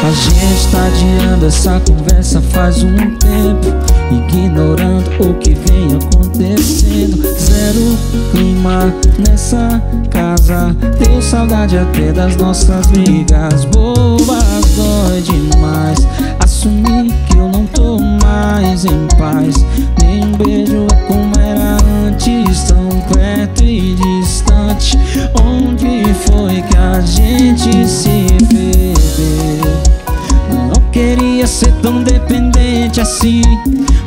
A gente tá adiando essa conversa faz um tempo Ignorando o que vem acontecendo. Zero clima nessa casa Tenho saudade até das nossas brigas. Bobas, dói demais Assumir que eu não tô mais em paz. Nem um beijo é como era antes Tão perto e distante. Onde foi que a gente se perdeu? Não queria ser tão dependente assim.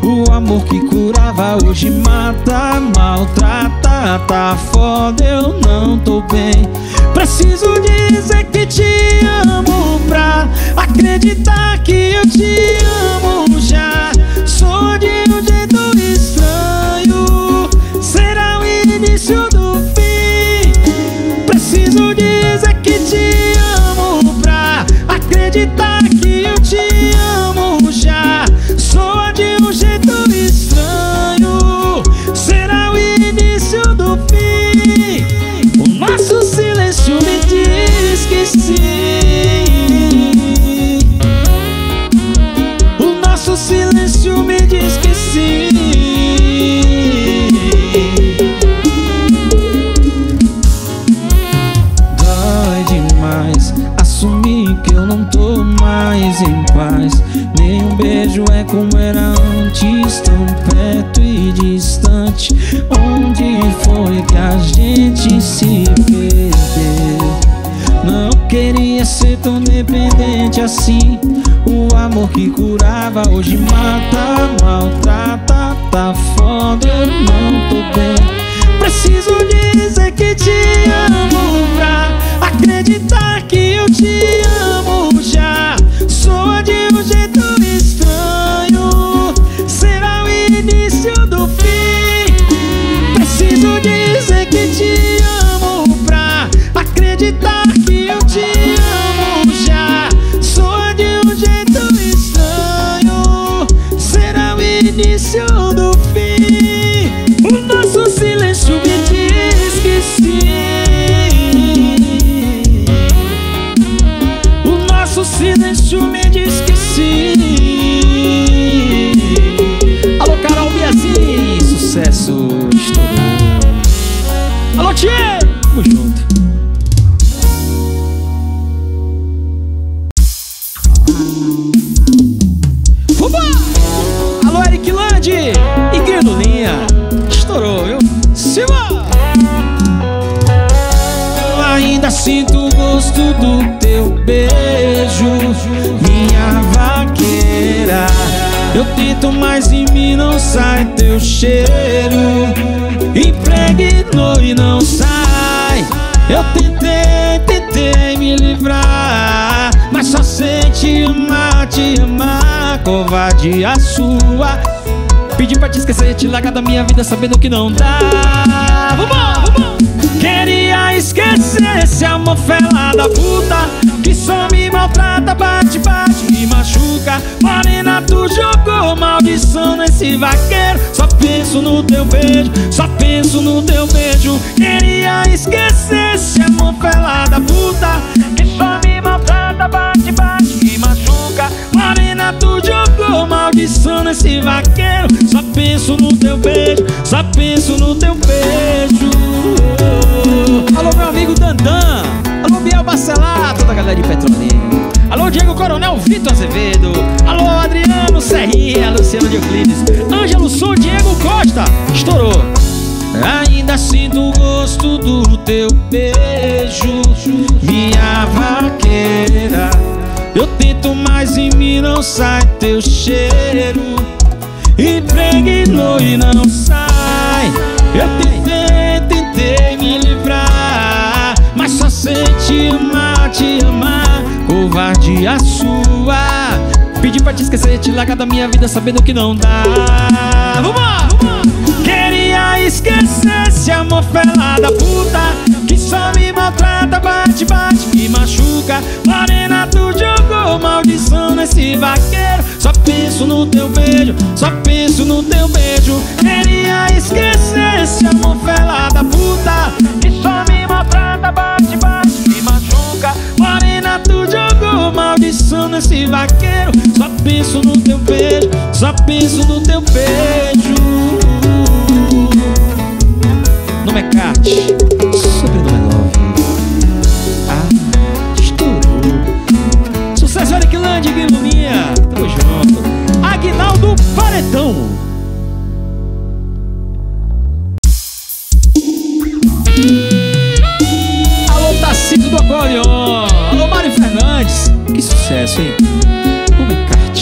O amor que curava hoje mata, maltrata Tá foda, eu não tô bem. Preciso dizer que te amo pra Acreditar que eu te amo já. Sou de um jeito início do fim. Preciso dizer que te amo pra Acreditar como era antes, tão perto e distante. Onde foi que a gente se perdeu? Não queria ser tão dependente assim. O amor que curava hoje mata, maltrata, tá foda, eu não tô bem. Preciso dizer que te amo pra acreditar que eu te amo covardia sua. Pedi pra te esquecer, te largar da minha vida sabendo que não dá. Vamos, vamos! Queria esquecer esse amor felada puta Que só me maltrata, bate, bate e machuca Morena, tu jogou maldição nesse vaqueiro Só penso no teu beijo, só penso no teu beijo Queria esquecer esse amor felada puta maldição nesse vaqueiro Só penso no teu beijo, só penso no teu beijo Alô, meu amigo Dandan. Alô, Biel Bacelar, toda a galera de Petrolina. Alô, Diego Coronel Vitor Azevedo. Alô, Adriano Serrinha, Luciano de Euclides. Ângelo Sul, Diego Costa. Estourou. Ainda sinto o gosto do teu beijo, minha vaqueira. Eu tento, mas em mim não sai teu cheiro. Impregnou e não sai. Eu tentei, tentei me livrar, mas só sei te amar, te amar. Covardia sua. Pedi pra te esquecer, te largar da minha vida sabendo que não dá. Vamos. Queria esquecer esse amor felada puta Que só me maltrata, bate, bate e machuca Morena, tu jogou maldição nesse vaqueiro. Só penso no teu beijo, só penso no teu beijo. Queria esquecer esse amor felada puta. Que só me maltrata, bate, bate e machuca. Morena, tu jogou maldição nesse vaqueiro. Só penso no teu beijo, só penso no teu beijo. Nome é Cat, sobrenome é Eric Land, Guilherminha. Tamo junto. Aguinaldo Paredão. Do acordeon Alô Mário Fernandes. Que sucesso, hein? Nome Cart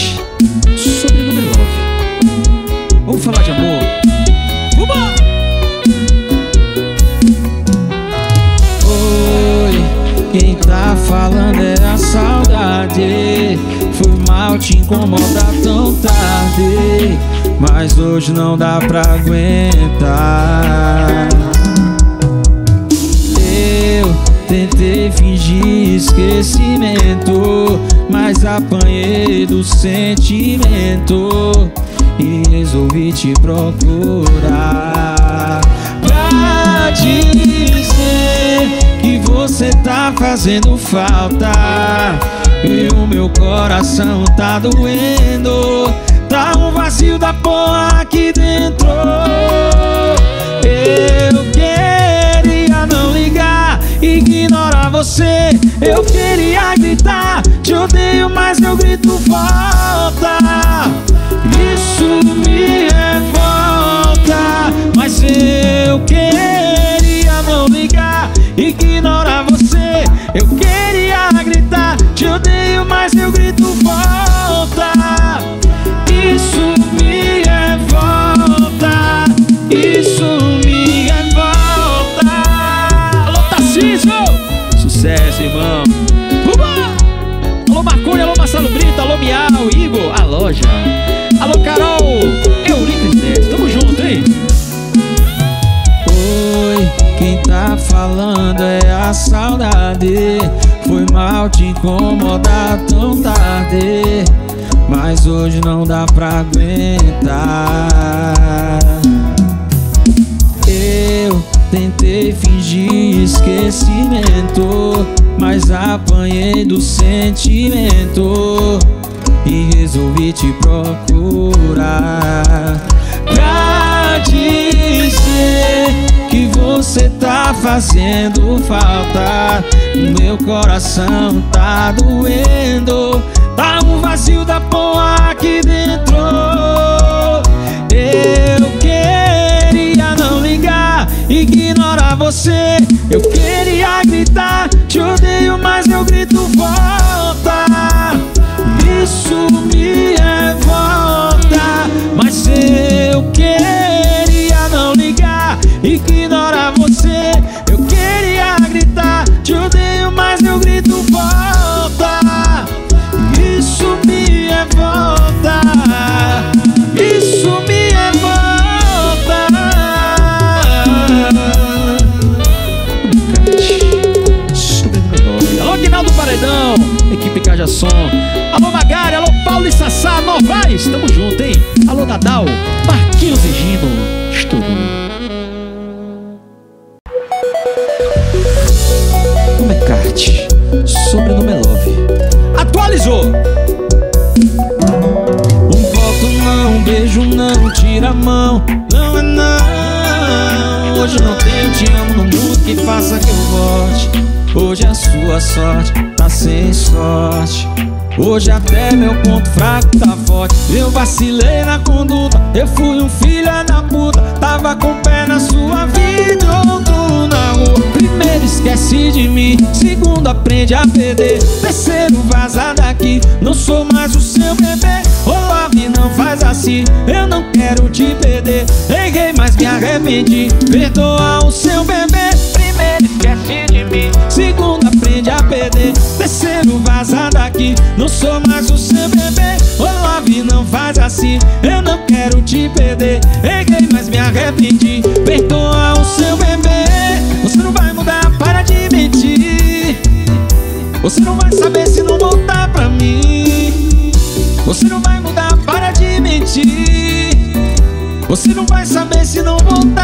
Sobrenome Love Vamos falar de amor? Tá falando é a saudade. Foi mal te incomodar tão tarde. Mas hoje não dá pra aguentar. Tentei fingir esquecimento, mas apanhei do sentimento e resolvi te procurar. Pra dizer que você tá fazendo falta e o meu coração tá doendo. Tá um vazio da porra aqui dentro. Eu queria não ligar ignorar você Eu queria gritar, te odeio, mas eu grito volta Isso me revolta Mas eu queria não ligar, ignorar Eu queria gritar, te odeio, mas eu grito volta Isso me revolta Isso me sucesso, irmão. Uba! Alô, Marconi, alô, Marcelo Brito, alô, Miau, Igor, a loja. Alô, Carol, falando é a saudade. Foi mal te incomodar tão tarde. Mas hoje não dá pra aguentar. Eu Tentei fingir esquecimento, mas apanhei do sentimento e resolvi te procurar pra dizer você tá fazendo falta. Meu coração tá doendo, tá um vazio da porra aqui dentro. Eu queria não ligar ignorar você Eu queria gritar, Hoje até meu ponto fraco tá forte. Eu vacilei na conduta Eu fui um filho da puta. Tava com o pé na sua vida Outro na rua. Primeiro esquece de mim Segundo aprende a perder. Terceiro vaza daqui Não sou mais o seu bebê. Ô love não faz assim Eu não quero te perder. Errei mas me arrependi Perdoa o seu bebê. Primeiro esquece de mim Segundo aprende a perder Terceiro vaza daqui Não sou mais o seu bebê. Ô love não faz assim. Eu não quero te perder. Errei mas me arrependi. Perdoa o seu bebê. Você não vai mudar, para de mentir. Você não vai saber se não voltar pra mim. Você não vai mudar, para de mentir. Você não vai saber se não voltar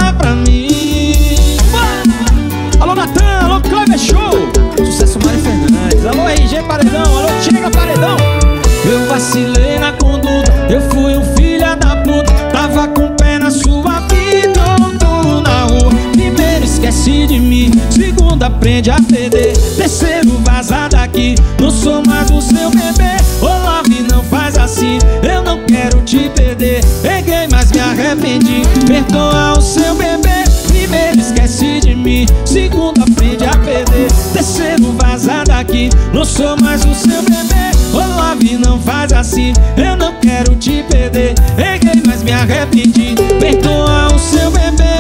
sou mais o seu bebê. Ô love, não faz assim Eu não quero te perder. Peguei, mas me arrependi. Perdoa o seu bebê.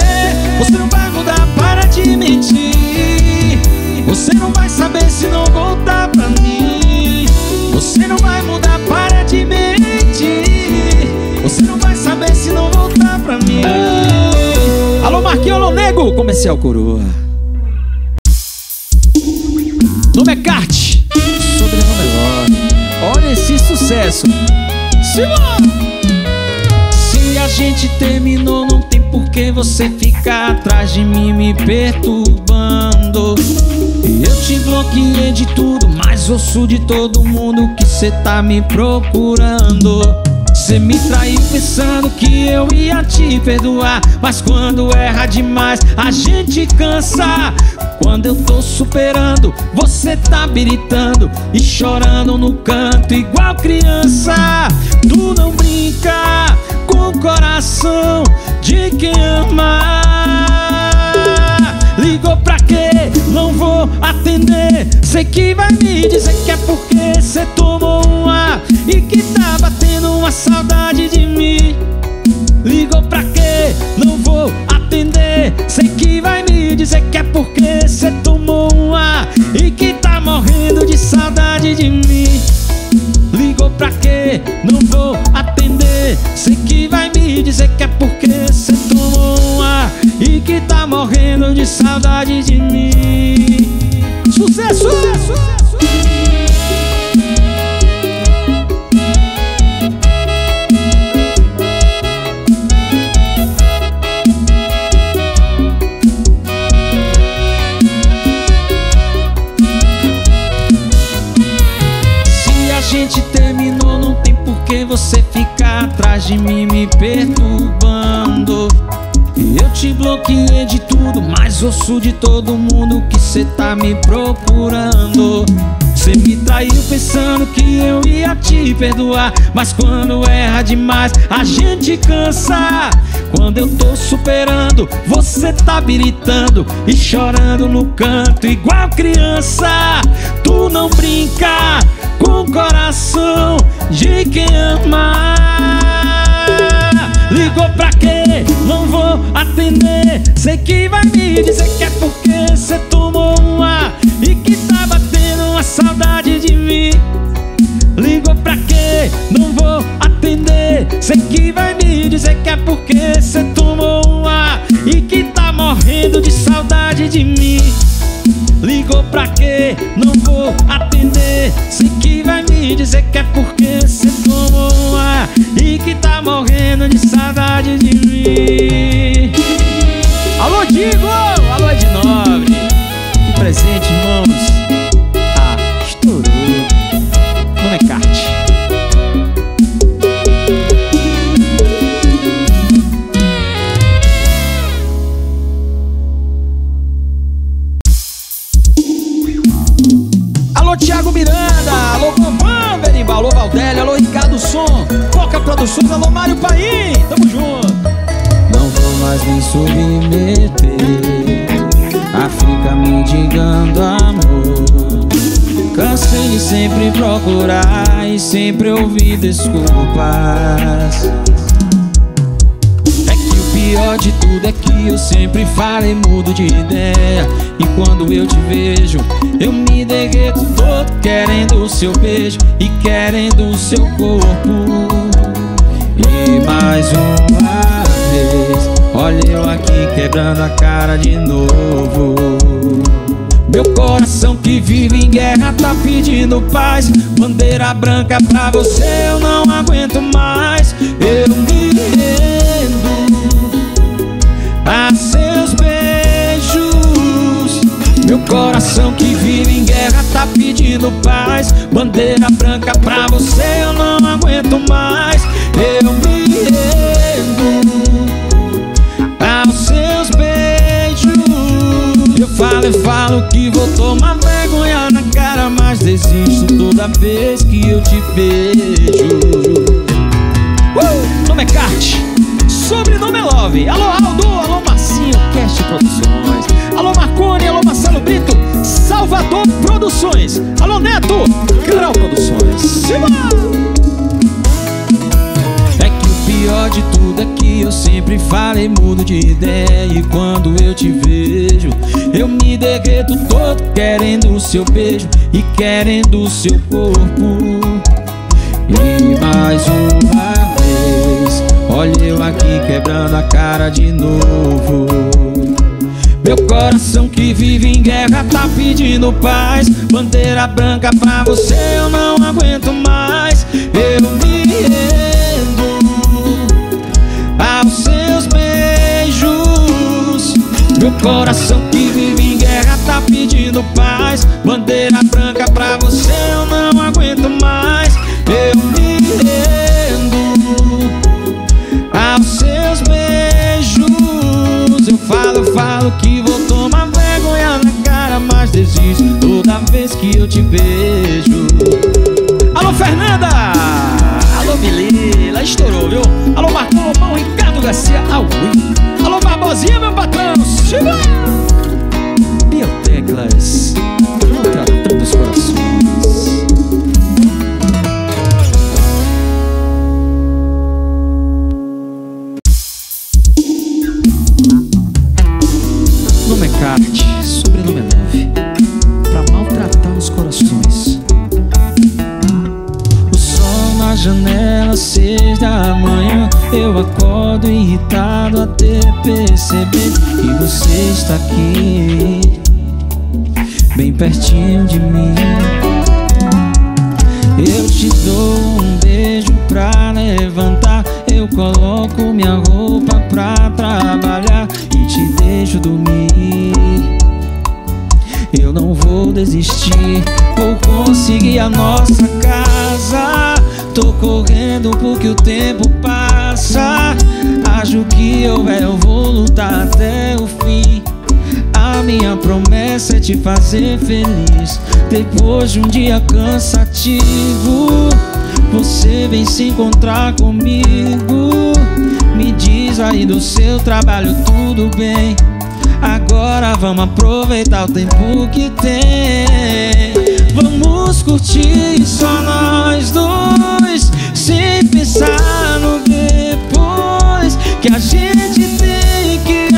Você não vai mudar, para de mentir. Você não vai saber se não voltar pra mim. Você não vai mudar, para de mentir. Você não vai saber se não voltar pra mim. Alô Marquinhos, alô Nego, comercial coroa Se a gente terminou, não tem por que você ficar atrás de mim me perturbando. Eu te bloqueei de tudo, mas ouço de todo mundo que cê tá me procurando. Cê me traiu pensando que eu ia te perdoar Mas quando erra demais a gente cansa Quando eu tô superando, você tá biritando E chorando no canto igual criança. Tu não brinca com o coração de quem ama. Ligou pra quê? Não vou atender. Sei que vai me dizer que é porque cê tomou um ar E que tá batendo uma saudade de mim. Ligou pra quê? Não vou atender. Sei que vai dizer que é porque cê tomou um ar E que tá morrendo de saudade de mim Ligou pra quê? Não vou atender Sei que vai me dizer que é porque cê tomou um ar E que tá morrendo de saudade de mim Sucesso! Se você ficar atrás de mim me perturbando. Eu te bloqueei de tudo, mas ouço de todo mundo que cê tá me procurando. Cê me traiu pensando que eu ia te perdoar, mas quando erra demais a gente cansa. Quando eu tô superando, você tá biritando e chorando no canto igual criança. Tu não brinca com o coração de quem ama. Ligou pra quê? Não vou atender. Sei que vai me dizer que é porque cê tomou um ar e que tá batendo uma saudade de mim. Ligou pra quê? Não vou atender. Sei que vai me dizer que é porque cê tomou um ar e que tá morrendo de saudade de mim. Ligou pra quê? Não vou atender. Sei que vai me dizer que é porque cê tomou um ar e que tá morrendo de saudade de mim. Thiago Miranda! Alô, Pampam, Berimbau! Alô, Valdélia! Alô, Ricardo Som! Foca Produções! Alô, Mário Paim! Tamo junto! Não vou mais me submeter A ficar me digando amor Cansei de sempre procurar E sempre ouvir desculpas pior de tudo é que eu sempre falei mudo de ideia E quando eu te vejo Eu me derreto todo querendo o seu beijo E querendo o seu corpo e mais uma vez, olha eu aqui quebrando a cara de novo. Meu coração que vive em guerra tá pedindo paz. Bandeira branca pra você eu não aguento mais. Eu me a seus beijos. Meu coração que vive em guerra tá pedindo paz. Bandeira branca pra você eu não aguento mais. Eu me rendo aos seus beijos. Eu falo e falo que vou desisto toda vez que eu te vejo uh! Nome é Kart, sobrenome é Love. Alô Aldo, alô Marcinho, Cast Produções. Alô Marconi, alô Marcelo Brito, Salvador Produções. Alô Neto, Grau Produções. Simão! pior de tudo é que eu sempre falei mudo de ideia E quando eu te vejo Eu me derreto todo querendo o seu beijo E querendo o seu corpo. E mais uma Olha eu aqui quebrando a cara de novo. Meu coração que vive em guerra tá pedindo paz. Bandeira branca pra você eu não aguento mais. Eu me Meu coração que vive em guerra tá pedindo paz. Bandeira branca pra você eu não Eu falo, que vou tomar vergonha na cara Mas desisto toda vez que eu te vejo Alô Fernanda! Alô Milila, estourou, viu? Alô Marcão Lobão, Ricardo Garcia, ao Alô Barbosinha, meu patrão! Chega! Bioteclas aqui, bem pertinho de mim. Eu te dou um beijo pra levantar. Eu coloco minha roupa pra trabalhar e te deixo dormir. Eu não vou desistir, vou conseguir a nossa casa. Tô correndo porque o tempo promessa é te fazer feliz. Depois de um dia cansativo, você vem se encontrar comigo. Me diz aí do seu trabalho, tudo bem. Agora vamos aproveitar o tempo que tem. Vamos curtir só nós dois Sem pensar no depois Que a gente tem que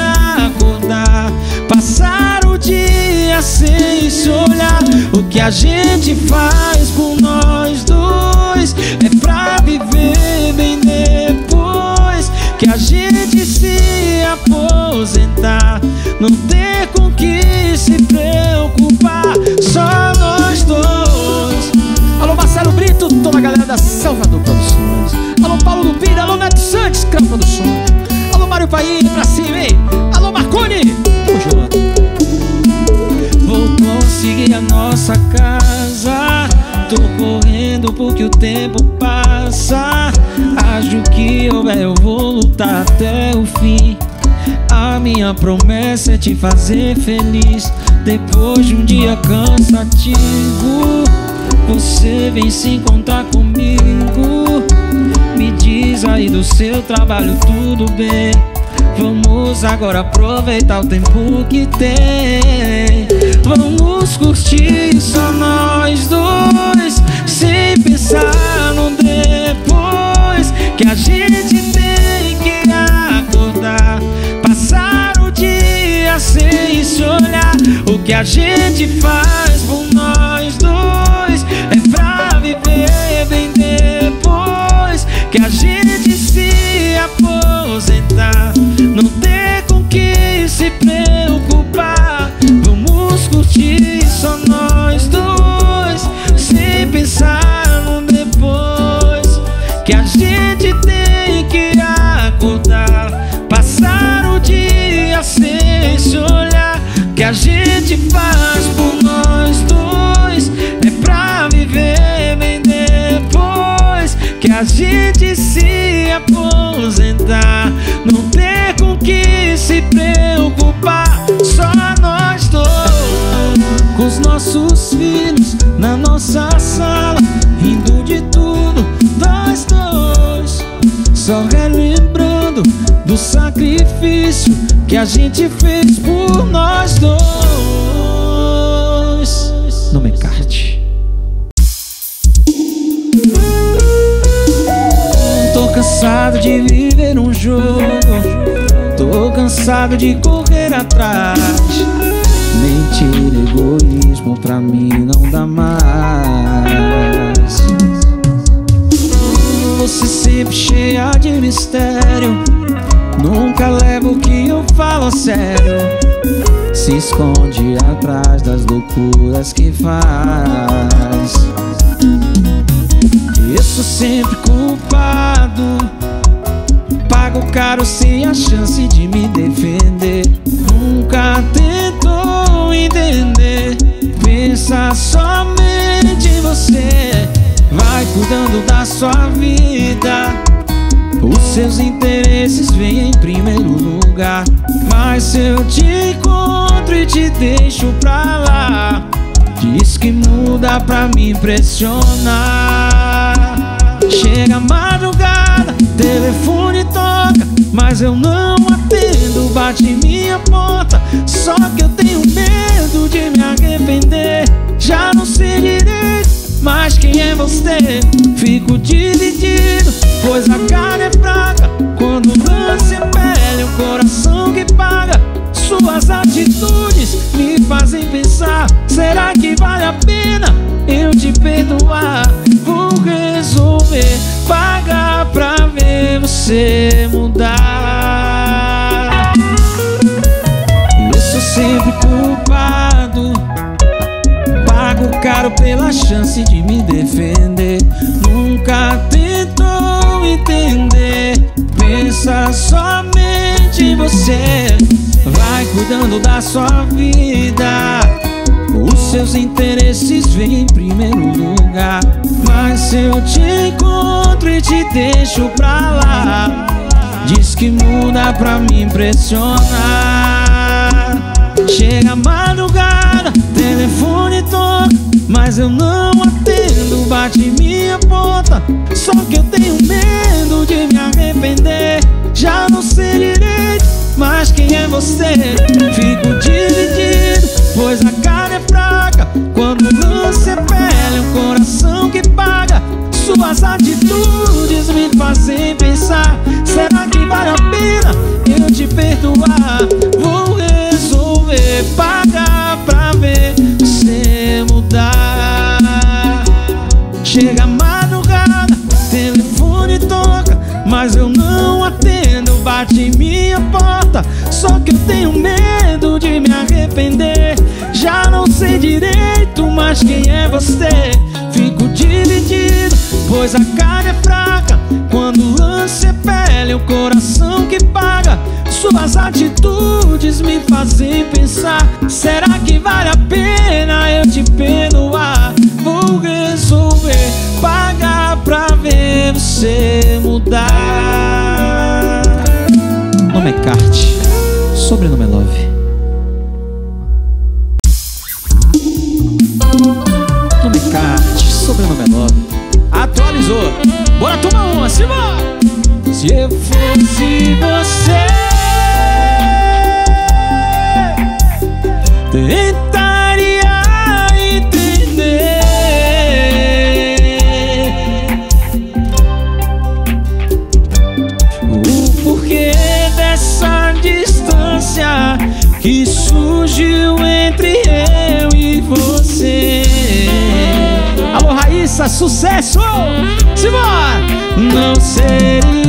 sem se olhar. O que a gente faz por nós dois É pra viver bem depois. Que a gente se aposentar Não ter com que se preocupar Só nós dois. Alô Marcelo Brito, toda a galera da Salvador Produções. Alô Paulo Lupira, alô Neto Santos, Crão Produções. Alô Mário Paim, pra cima, hein? Alô Marconi, Vou conseguir a nossa casa. Tô correndo porque o tempo passa. Acho que eu, eu vou lutar até o fim. A minha promessa é te fazer feliz. Depois de um dia cansativo Você vem se encontrar comigo. Me diz aí do seu trabalho, tudo bem. Vamos agora aproveitar o tempo que tem Vamos curtir só nós dois Sem pensar no depois Que a gente tem que acordar Passar o dia sem se olhar. O que a gente faz por nós dois É pra viver bem depois Que a gente se aposentar. Não ter a gente faz por nós dois. É pra viver bem depois que a gente se aposentar, não ter com que se preocupar, só nós dois. Com os nossos filhos na nossa sala, rindo de tudo, nós dois. Só relembrando sacrifício que a gente fez por nós dois. Não me. Tô cansado de viver um jogo. Tô cansado de correr atrás. Mentira, egoísmo pra mim não dá mais. Você sempre cheia de mistério. Nunca leva o que eu falo a sério. Se esconde atrás das loucuras que faz. Eu sou sempre culpado. Pago caro sem a chance de me defender. Nunca tentou entender. Pensa somente em você. Vai cuidando da sua vida. Os seus interesses vêm em primeiro lugar. Mas se eu te encontro e te deixo pra lá, diz que muda pra me impressionar. Chega a madrugada, telefone toca, mas eu não atendo. Bate minha porta, só que eu tenho medo de me arrepender. Já não sei direito, mas quem é você? Fico dividido, pois a cara é fraca. Quando lance pele, o coração que paga. Suas atitudes me fazem pensar: será que vale a pena eu te perdoar? Vou resolver pagar pra ver você pela chance de me defender. Nunca tentou entender. Pensa somente em você. Vai cuidando da sua vida. Os seus interesses vêm em primeiro lugar. Mas se eu te encontro e te deixo pra lá, diz que muda pra me impressionar. Chega toca, mas eu não atendo. Bate minha porta, só que eu tenho medo de me arrepender. Já não sei direito, mas quem é você? Fico dividido, pois a cara é fraca. Quando é pele, o coração que paga. Suas atitudes me fazem pensar: será que vale a pena eu te perdoar? Vou resolver pagar pra ver Chega a madrugada, telefone toca, mas eu não atendo. Bate em minha porta, só que eu tenho medo de me arrepender. Já não sei direito, mas quem é você? Fico dividido, pois a cara é fraca. Quando lance é pele, o coração que paga. Suas atitudes me fazem pensar: será que vale a pena eu te perdoar? Vou resolver pra ver você mudar. Nome é Carte. Sobrenome é Love. Nome é Carte. Sobrenome é Love. Atualizou. Bora tomar uma, Simão! Se eu fosse você, sucesso! Simbora! Não seria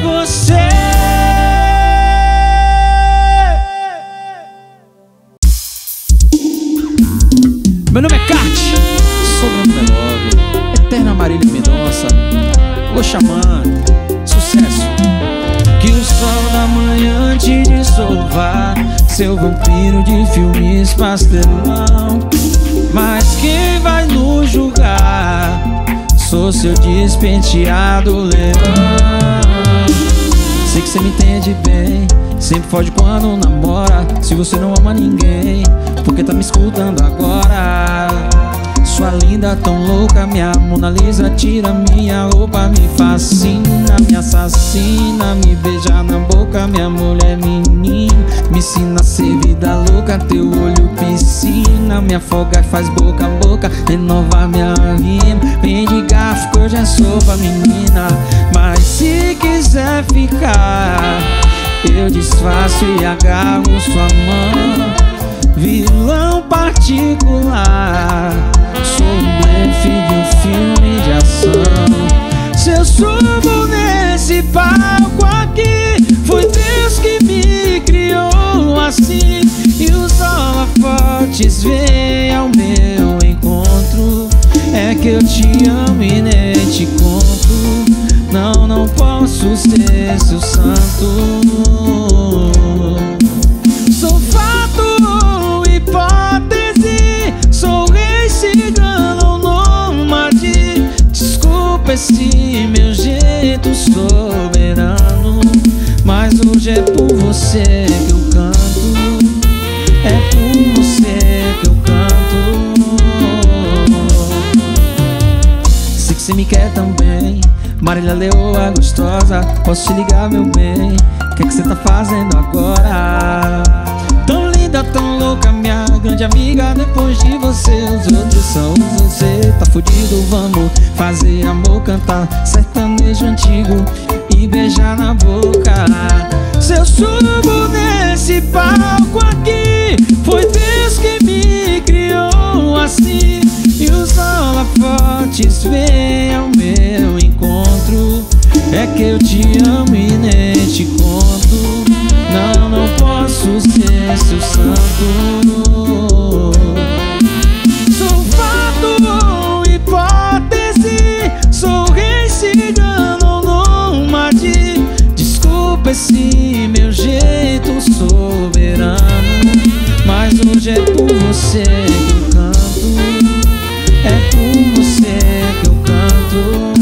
você. Meu nome é Kat, sobrenome é Love, Eterna Marília Mendonça, Alô Xamã, sucesso. Que o sol da manhã te dissolva Seu vampiro de filmes pastelão Mas quem vai nos julgar? Sou seu despenteado leão Sei que você me entende bem. Sempre foge quando namora. Se você não ama ninguém Porque tá me escutando agora Sua linda tão louca Minha Mona Lisa tira minha roupa Me fascina, me assassina Me beija na boca Minha mulher menina Me ensina a ser vida louca Teu olho piscina Me afoga e faz boca a boca Renova minha rima Prende garfo que já sou pra menina Mas se quiser ficar eu disfarço e agarro sua mão Vilão particular. Sou um blefe de um filme de ação. Se eu subo nesse palco aqui Foi Deus que me criou assim. E os holofotes vêm ao meu encontro. É que eu te amo e nem te conto. Não, não posso ser seu santo esse meu jeito soberano Mas hoje é por você que eu canto. É por você que eu canto. Sei que você me quer também Marília Leoa gostosa. Posso te ligar meu bem? O que é que você tá fazendo agora? Grande amiga Depois de você os outros são você Tá fudido, vamos fazer amor Cantar sertanejo antigo E beijar na boca. Se eu subo nesse palco aqui Foi Deus que me criou assim. E os holofotes vêm ao meu encontro. É que eu te amo e nem te conto. Não, não posso ser seu santo esse meu jeito soberano. Mas hoje é por você que eu canto. É por você que eu canto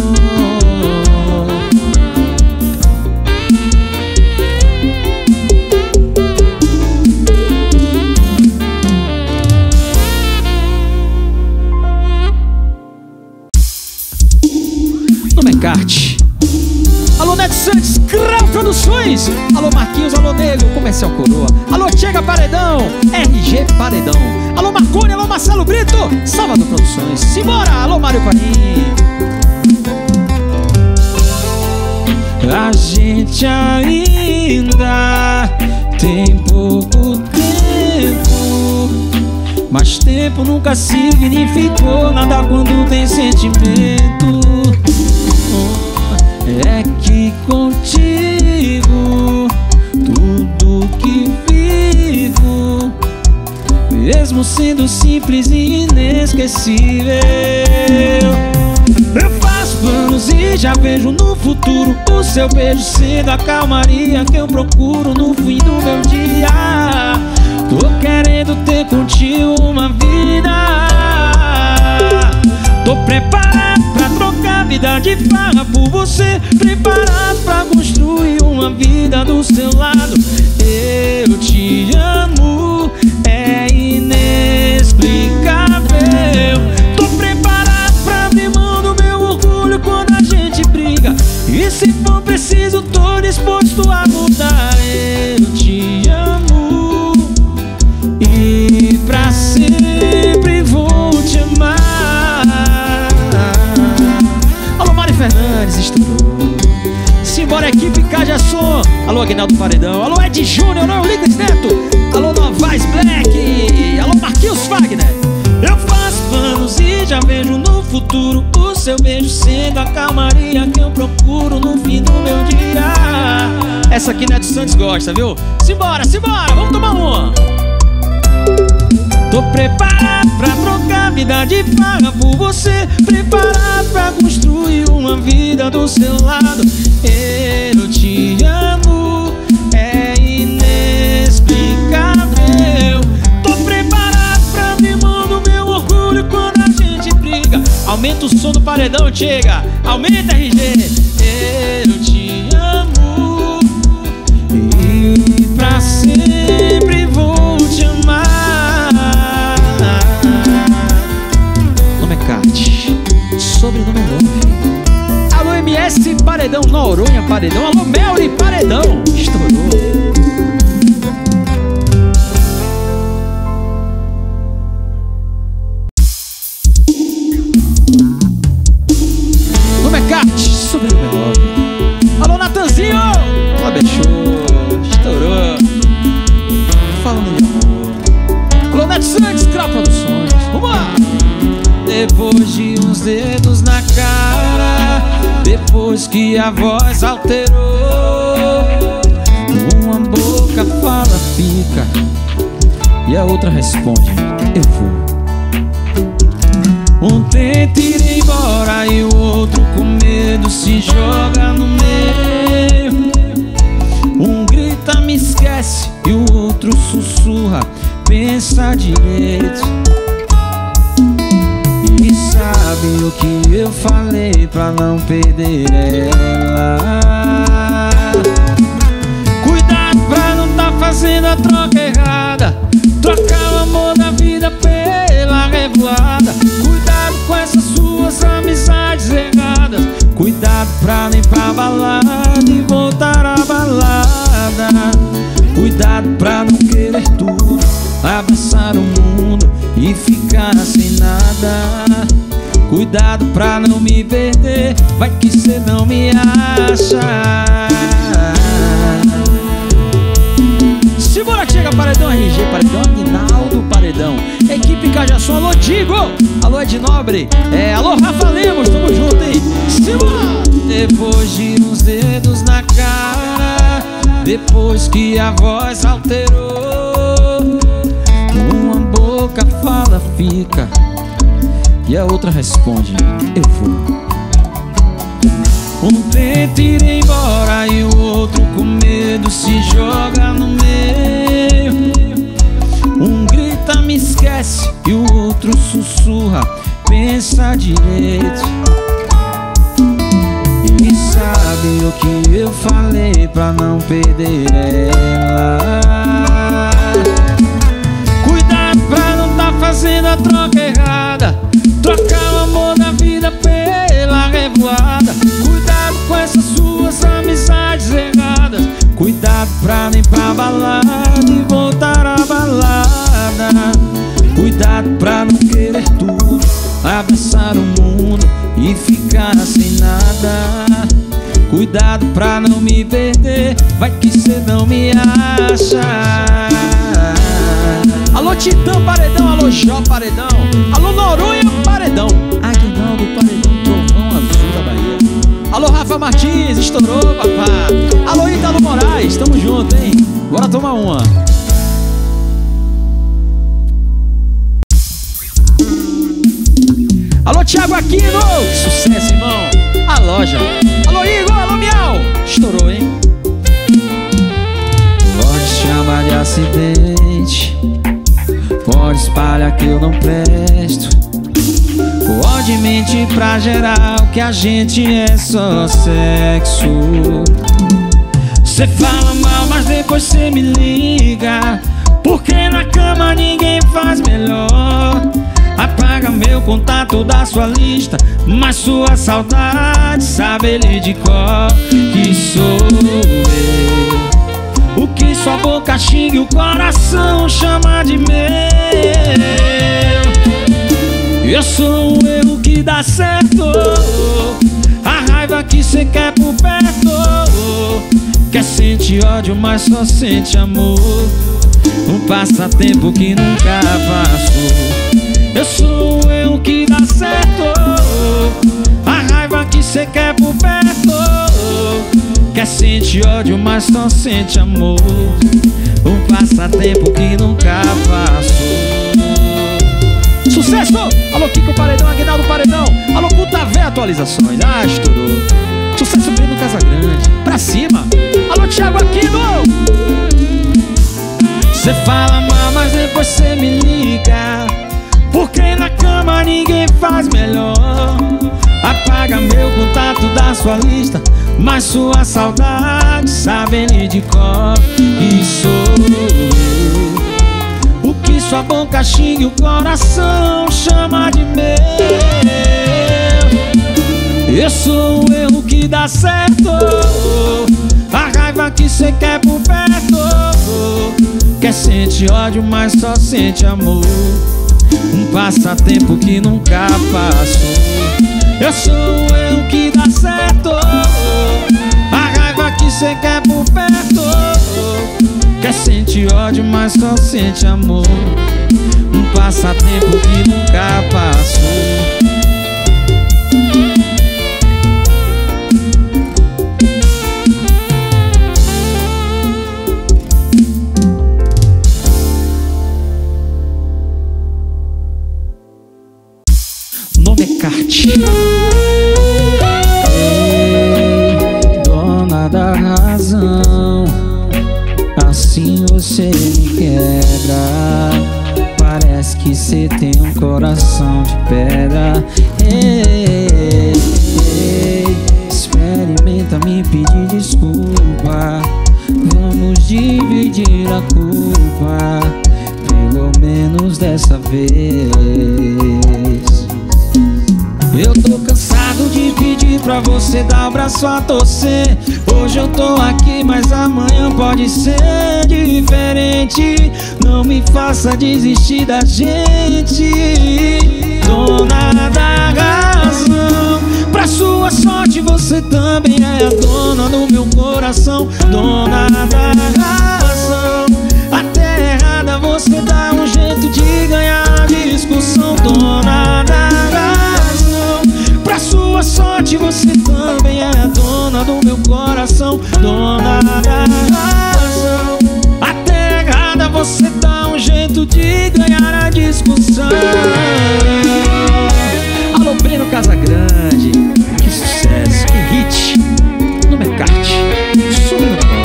Marcelo Brito, Salvador Produções. Simbora, alô Mário Parim. A gente ainda tem pouco tempo Mas tempo nunca significou nada quando tem sentimento É que contigo Mesmo sendo simples e inesquecível. Eu faço planos e já vejo no futuro O seu beijo sendo a calmaria que eu procuro no fim do meu dia. Tô querendo ter contigo uma vida. Tô preparado pra trocar vida de farra por você Preparado pra construir uma vida do seu lado. Eu te amo, é inexplicável Tô preparado pra abrir mão do meu orgulho quando a gente briga E se for preciso, tô disposto a mudar Eu te amo e pra sempre vou te amar Alô Mari Fernandes, estourou. Simbora equipe Caja Som. Alô Agnaldo Paredão. Alô, Ed Júnior, alô, Ligas Neto. Alô, Novaes Black. Alô, Marquinhos Wagner. Eu faço planos e já vejo no futuro O seu beijo sendo a calmaria que eu procuro no fim do meu dia Essa aqui Neto Santos gosta, viu? Simbora, simbora, vamos tomar uma Tô preparado pra trocar vida de farra por você Preparado pra construir uma vida do seu lado Eu te amo, Aumenta o som do paredão, chega Aumenta, RG Eu te amo E pra sempre vou te amar sobrenome é Love. Alô, MS Paredão, Noronha Paredão. Alô, Melry Paredão. Estourou. Que a voz alterou. Uma boca fala, fica. E a outra responde, eu vou. Um tenta ir embora e o outro com medo se joga no meio. Um grita, me esquece e o outro sussurra Pensa direito sabe o que eu falei pra não perder ela. Cuidado pra não tá fazendo a troca errada. Trocar o amor da vida pela revoada. Cuidado com essas suas amizades erradas. Cuidado pra nem pra balada e voltar à balada. Cuidado pra não querer tudo Abraçar o mundo e ficar sem nada Cuidado pra não me perder Vai que cê não me acha. Segura, chega, Paredão RG, Paredão Aguinaldo, Paredão. Equipe Cajação, alô Digo. Alô Ed Nobre, é, alô Rafa Lemos, tamo junto, hein? Segura! Depois de uns dedos na cara Depois que a voz alterou Uma boca fala, fica e a outra responde, eu vou. Um tenta ir embora e o outro com medo se joga no meio. Um grita, me esquece. E o outro sussurra, pensa direito. E sabe o que eu falei pra não perder ela. Cuidado pra não tá fazendo a troca errada Trocar o amor da vida pela revoada. Cuidado com essas suas amizades erradas. Cuidado pra nem pra balada e voltar à balada. Cuidado pra não querer tudo Abraçar o mundo e ficar sem nada. Cuidado pra não me perder Vai que cê não me acha. Alô Titã Paredão, alô Jó Paredão. Alô Noronha Paredão. Aguinaldo Paredão, Trovão Azul da Bahia. Alô Rafa Martins, estourou papá. Alô Ítalo Moraes, tamo junto, hein? Bora tomar uma. Alô Thiago Aquino, sucesso irmão. A loja. Alô Igor, alô Miau. Estourou, hein? Pode chamar de acidente. Pode espalhar que eu não presto Pode mentir pra geral que a gente é só sexo. Cê fala mal, mas depois cê me liga. Porque na cama ninguém faz melhor. Apaga meu contato da sua lista Mas sua saudade sabe ele de cor Que sou eu. O que sua boca xinga e o coração chama de meu Eu sou o erro que dá certo. A raiva que cê quer por perto. Quer sentir ódio, mas só sente amor. Um passatempo que nunca passou Eu sou eu que dá certo. A raiva que cê quer por perto. Quer sentir ódio, mas só sente amor. Um passatempo que nunca passou Sucesso! Alô, Kiko Paredão, Aguinaldo Paredão. Alô, Puta Vé Atualizações. Ah, estourou. Sucesso Breno Casagrande. Pra cima. Alô, Thiago Aquino! Cê fala mal, mas depois cê me liga. Porque na cama ninguém faz melhor. Apaga meu contato da sua lista. Mas sua saudade sabe ele de cor. E sou sua boca xinga o coração chama de meu. Eu sou eu que dá certo. A raiva que cê quer por perto. Quer sente ódio, mas só sente amor. Um passatempo que nunca passou. Eu sou eu que dá certo. A raiva que cê quer por perto Quer sente ódio, mas só sente amor. Um passatempo que nunca passou que cê tem um coração de pedra. Experimenta me pedir desculpa. Vamos dividir a culpa Pelo menos dessa vez. Eu tô pra você dar o braço a torcer. Hoje eu tô aqui, mas amanhã pode ser diferente. Não me faça desistir da gente. Dona da razão Pra sua sorte você também é a dona do meu coração. Dona da razão Até errada você dá um jeito de ganhar a discussão. Dona da Sua sorte você também é dona do meu coração Dona da razão. Até errada você dá um jeito de ganhar a discussão. Alô, Breno Casagrande Que sucesso, que hit. Nome é Kart Sobrenome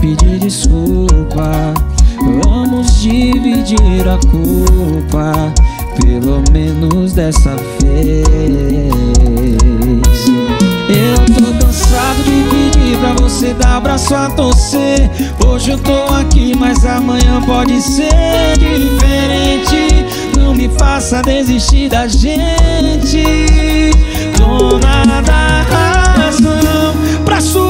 pedir desculpa. Vamos dividir a culpa Pelo menos dessa vez. Eu tô cansado de pedir pra você dar braço a torcer. Hoje eu tô aqui, mas amanhã pode ser diferente. Não me faça desistir da gente. Dona da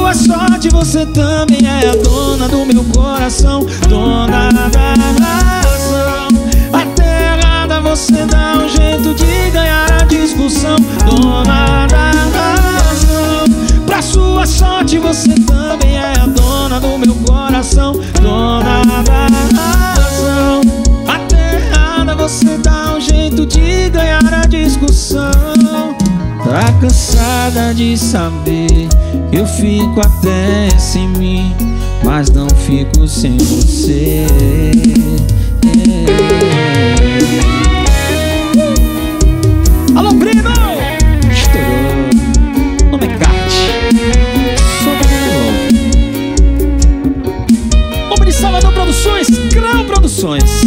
sua sorte você também é a dona do meu coração Dona da razão. Até errada você dá um jeito de ganhar a discussão Dona da razão. Pra sua sorte você também é a dona do meu coração Dona da razão. Até errada você dá um jeito de ganhar a discussão Tá cansada de saber que eu fico até sem mim, mas não fico sem você. Alô, Breno! Estourou. Nome é Kart Sobrenome Nome de Salvador Produções Grão Produções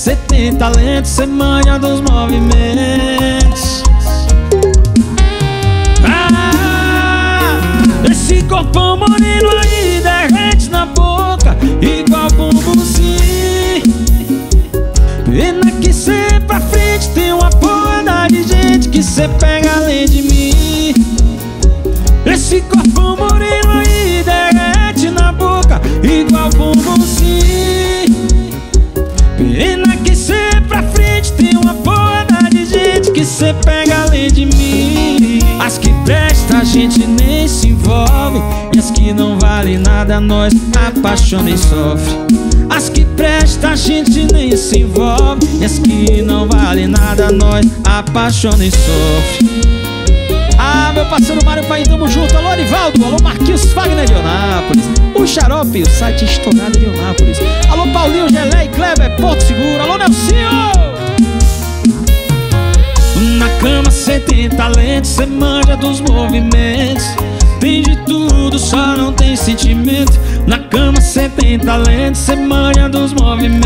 cê tem talento, cê manja dos movimentos. Ah, esse corpão moreno aí derrete na boca, igual bumbum sim. Pena que cê pra frente tem uma porra de gente que cê pega além de mim. A gente nem se envolve, e as que não vale nada nós apaixona e sofre. As que presta a gente nem se envolve, e as que não vale nada nós apaixona e sofre. Ah, meu parceiro Mário Pai, tamo junto. Alô, Arivaldo. Alô, Marquinhos Fagner de Onápolis. O Xarope, o site estourado de Onápolis. Alô, Paulinho, Gelé e Kleber, Porto Seguro. Alô, Nelsinho. Na cama cê tem talento, cê manja dos movimentos. Tem de tudo, só não tem sentimento. Na cama cê tem talento, cê manja dos movimentos.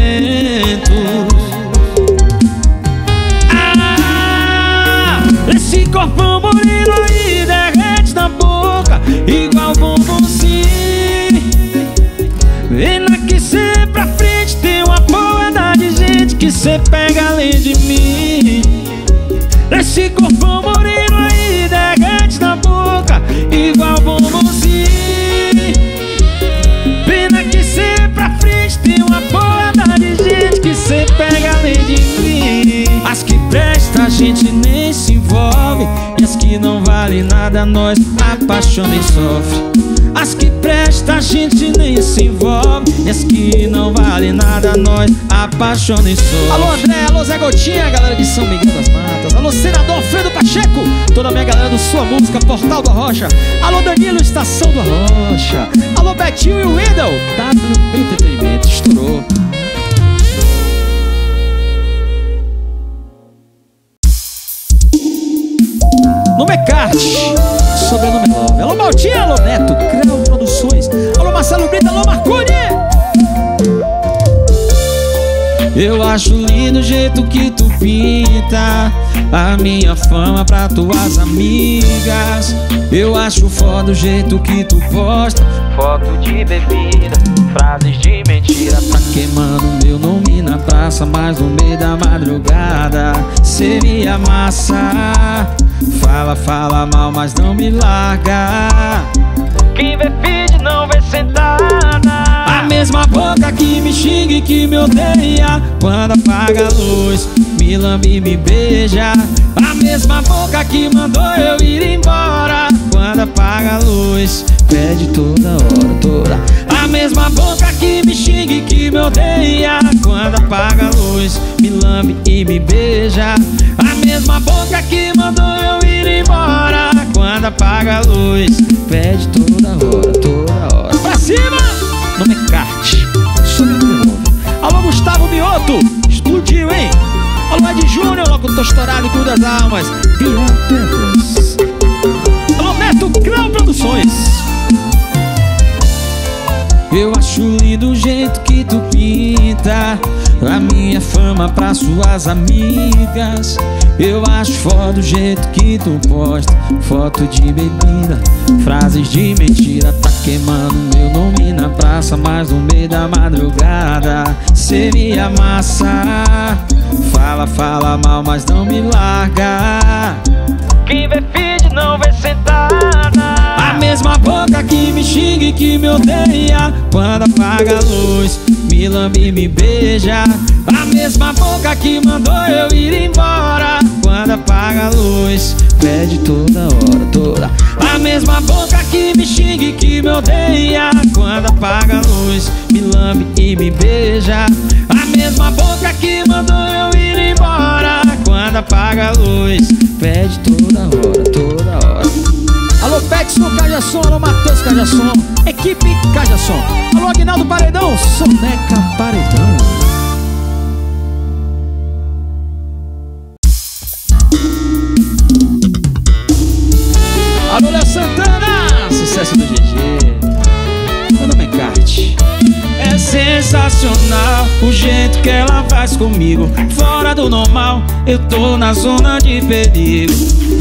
Ah, esse corpão moreno aí derrete na boca, igual bumbum sim. Pena que cê pra frente tem uma porra de gente que cê pega além de mim. Esse corpão moreno aí derrete na boca Igual bombonzinho Pena que cê pra frente tem uma porra de gente Que cê pega além de mim. As que presta a gente nem se envolve que não vale nada nós apaixona e sofre as que presta a gente nem se envolve E as que não vale nada nós apaixona e sofre Alô, André. Alô, Zé Gotinha. Galera de São Miguel das Matas. Alô, senador Alfredo Pacheco. Toda a minha galera do Sua Música, Portal do Arrocha. Alô, Danilo, Estação do Arrocha. Alô, Betinho e Wendel. WP Entretenimento. Estourou. Mecart, sobrenome Love. Alô, Maltinha, alô, Neto, Creu Produções. Alô, Marcelo Brito, alô, Marconi. Eu acho lindo o jeito que tu pinta A minha fama pra tuas amigas Eu acho foda o jeito que tu posta Foto de bebida, frases de mentira Tá queimando meu nome na praça Mas no meio da madrugada Seria massa Fala, fala mal, mas não me larga. Quem vê feed não vê sentada. A mesma boca que me xinga e que me odeia. Quando apaga a luz, me lambe e me beija. A mesma boca que mandou eu ir embora. Quando apaga a luz, pede toda hora, toda A mesma boca que me xinga e que me odeia Quando apaga a luz, me lambe e me beija A mesma boca que mandou eu ir embora Quando apaga a luz, pede toda hora, toda hora Pra cima! Mecart, sobrenome Love. Alô, Gustavo Mioto. Explodiu, hein? Alô, Ed Júnior, locutor estourado, Cruz das Almas. Via Templos. Alô, Neto, Creu Produções. Eu acho lindo o jeito que tu pinta A minha fama pra suas amigas. Eu acho foda o jeito que tu posta Foto de bebida, frases de mentira. Tá queimando meu nome na praça Mas no meio da madrugada Seria massa Fala, fala mal, mas não me larga. Quem vê feed não vê sentada mesma boca que me xinga e que me odeia. Quando apaga a luz, me lambe e me beija. A mesma boca que mandou eu ir embora. Quando apaga a luz, pede toda hora, toda. A mesma boca que me xinga e que me odeia. Quando apaga a luz, me lambe e me beija. A mesma boca que mandou eu ir embora. Quando apaga a luz, pede toda hora, toda hora Alô, Petson Cajasson. Alô, Matheus Cajasson. Equipe Cajasson. Alô, Aguinaldo Paredão. Soneca Paredão. O jeito que ela faz comigo. Fora do normal, eu tô na zona de perigo.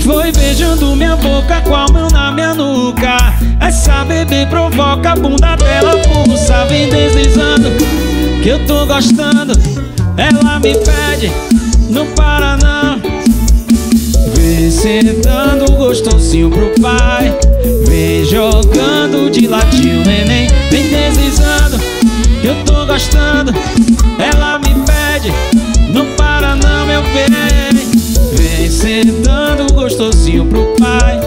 Foi beijando minha boca com a mão na minha nuca. Essa bebê provoca a bunda dela, pulsa, vem deslizando. Que eu tô gostando. Ela me pede, não para não. Vem sentando gostosinho pro pai. Vem jogando de ladinho, neném. Vem deslizando, eu tô gostando. Ela me pede, não para não, meu bem. Vem sentando gostosinho pro pai.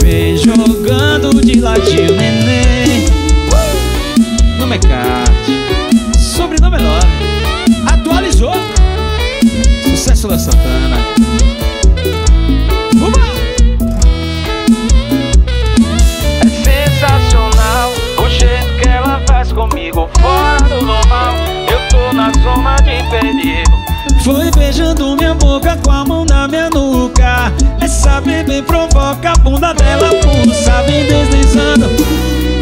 Vem jogando de ladinho, neném. Nome é Kart. Sobrenome é Love. Atualizou. Sucesso da Santana. De perigo. Foi beijando minha boca com a mão na minha nuca. Essa bebê provoca a bunda dela, pulsa, vem deslizando.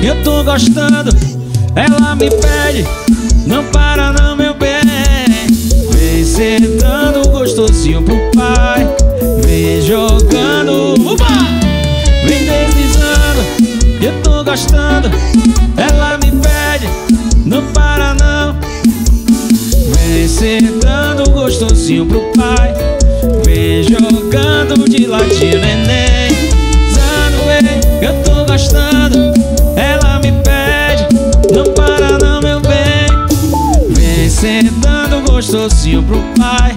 Eu tô gostando, ela me pede, não para não, meu bem. Vem sentando gostosinho pro pai, vem jogando. Uba! Vem deslizando, eu tô gostando. Ela me sentando gostosinho pro pai. Vem jogando de ladinho, neném. Zando, ei, eu tô gostando. Ela me pede, não para não, meu bem. Vem sentando gostosinho pro pai.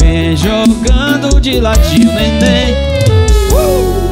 Vem jogando de ladinho, neném. Me